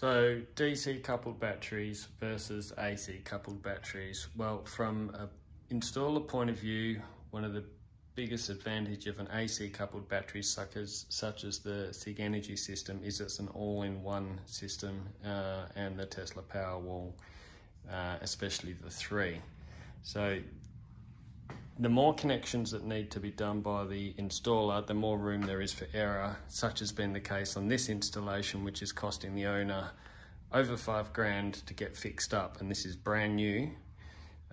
So DC coupled batteries versus AC coupled batteries. Well, from an installer point of view, one of the biggest advantage of an AC coupled battery such as, such as the Sigenergy system is it's an all-in-one system uh, and the Tesla Powerwall, uh, especially the three. So the more connections that need to be done by the installer, the more room there is for error, such has been the case on this installation, which is costing the owner over five grand to get fixed up. And this is brand new,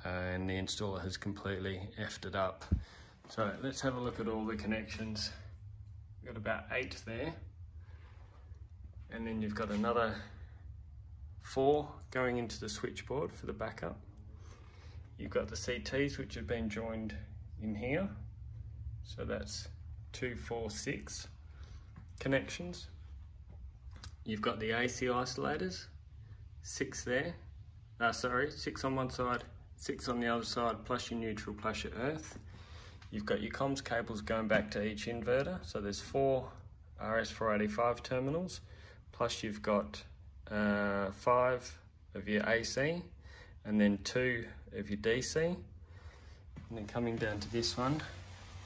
uh, and the installer has completely effed it up. So let's have a look at all the connections. We've got about eight there. And then you've got another four going into the switchboard for the backup. You've got the CTs which have been joined in here. So that's two, four, six connections. You've got the AC isolators, six there. Uh, sorry, six on one side, six on the other side, plus your neutral, plus your earth. You've got your comms cables going back to each inverter. So there's four RS485 terminals, plus you've got uh, five of your AC, and then two of your DC. And then coming down to this one,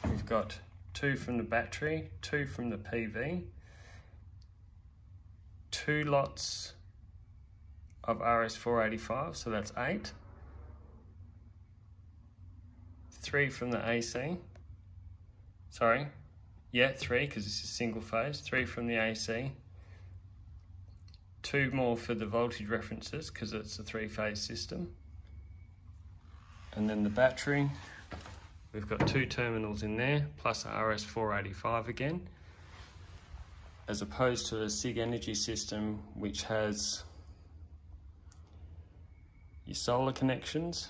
we've got two from the battery, two from the PV, two lots of RS485, so that's eight. Three from the AC, sorry, yeah, three, because this is single phase, three from the AC, two more for the voltage references, because it's a three phase system, and then the battery, we've got two terminals in there, plus RS485 again, as opposed to a Sigenergy system, which has your solar connections,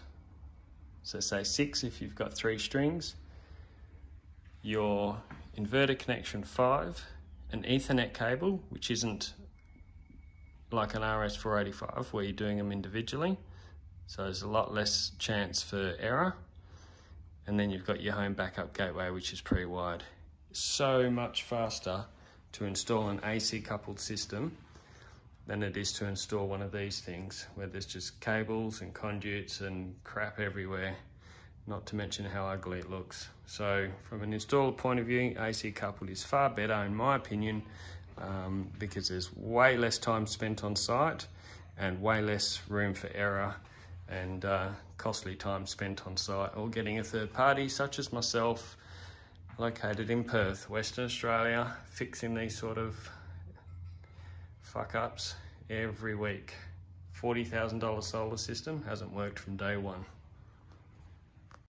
so say six if you've got three strings, your inverter connection five, an ethernet cable, which isn't like an RS485 where you're doing them individually, so there's a lot less chance for error. And then you've got your home backup gateway, which is pre-wired. So much faster to install an AC coupled system than it is to install one of these things where there's just cables and conduits and crap everywhere, not to mention how ugly it looks. So from an installer point of view, AC coupled is far better in my opinion um, because there's way less time spent on site and way less room for error and uh, costly time spent on site or getting a third party such as myself located in Perth, Western Australia, fixing these sort of fuck ups every week. $40,000 solar system hasn't worked from day one.